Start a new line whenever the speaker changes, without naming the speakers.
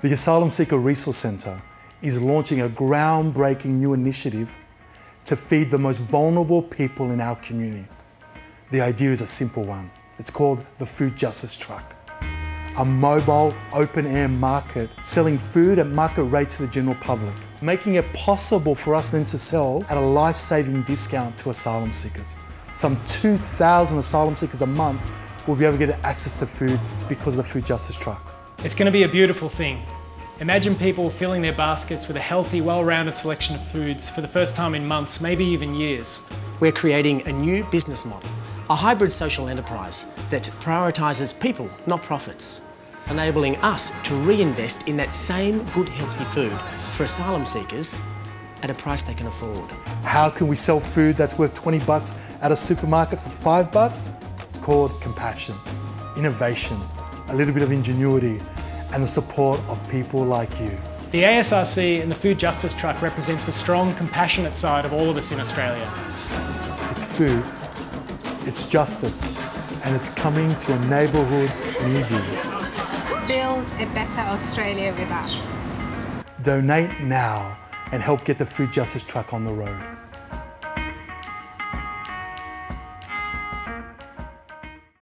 The Asylum Seeker Resource Centre is launching a groundbreaking new initiative to feed the most vulnerable people in our community. The idea is a simple one. It's called the Food Justice Truck. A mobile, open-air market selling food at market rates to the general public, making it possible for us then to sell at a life-saving discount to asylum seekers. Some 2,000 asylum seekers a month will be able to get access to food because of the Food Justice Truck.
It's going to be a beautiful thing. Imagine people filling their baskets with a healthy, well-rounded selection of foods for the first time in months, maybe even years.
We're creating a new business model, a hybrid social enterprise that prioritises people, not profits, enabling us to reinvest in that same good, healthy food for asylum seekers at a price they can afford.
How can we sell food that's worth 20 bucks at a supermarket for five bucks? It's called compassion, innovation, a little bit of ingenuity, and the support of people like you.
The ASRC and the Food Justice Truck represents the strong, compassionate side of all of us in Australia.
It's food, it's justice, and it's coming to a neighbourhood near you.
Build a better Australia with us.
Donate now and help get the Food Justice Truck on the road.